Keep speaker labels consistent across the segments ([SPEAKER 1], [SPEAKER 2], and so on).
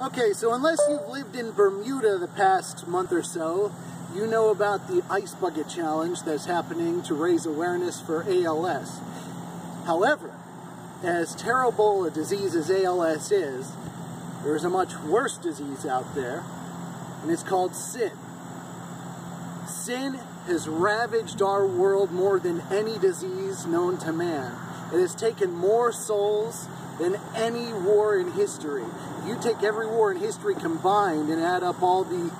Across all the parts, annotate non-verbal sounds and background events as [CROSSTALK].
[SPEAKER 1] Okay, so unless you've lived in Bermuda the past month or so, you know about the Ice Bucket Challenge that's happening to raise awareness for ALS. However, as terrible a disease as ALS is, there's a much worse disease out there, and it's called sin. Sin has ravaged our world more than any disease known to man. It has taken more souls than any war in history. You take every war in history combined and add up all the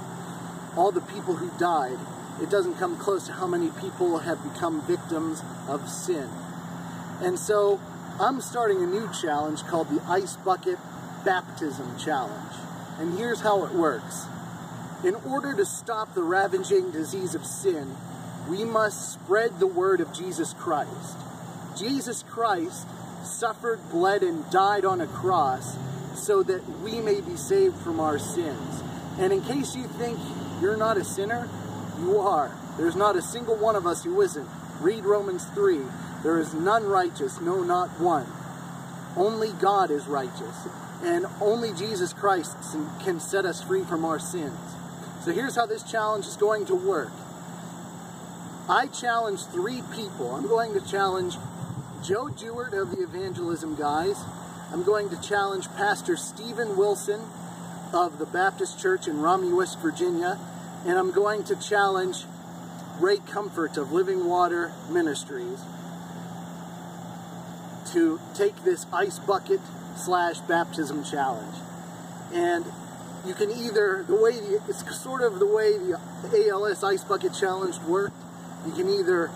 [SPEAKER 1] all the people who died, it doesn't come close to how many people have become victims of sin. And so I'm starting a new challenge called the Ice Bucket Baptism Challenge. And here's how it works. In order to stop the ravaging disease of sin, we must spread the word of Jesus Christ. Jesus Christ suffered, bled, and died on a cross so that we may be saved from our sins. And in case you think you're not a sinner, you are. There's not a single one of us who isn't. Read Romans 3. There is none righteous, no, not one. Only God is righteous. And only Jesus Christ can set us free from our sins. So here's how this challenge is going to work. I challenge three people. I'm going to challenge Joe Jewett of the Evangelism Guys. I'm going to challenge Pastor Stephen Wilson of the Baptist Church in Romney, West Virginia. And I'm going to challenge Ray Comfort of Living Water Ministries to take this ice bucket slash baptism challenge. And you can either, the way, the, it's sort of the way the ALS ice bucket challenge worked. You can either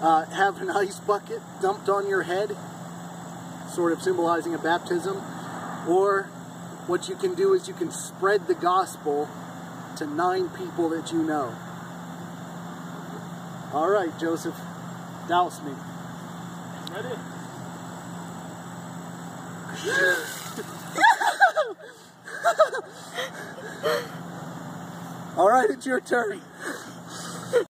[SPEAKER 1] uh, have an ice bucket dumped on your head, sort of symbolizing a baptism, or what you can do is you can spread the gospel to nine people that you know. All right, Joseph, douse me.
[SPEAKER 2] Ready? [LAUGHS]
[SPEAKER 1] All right, it's your turn.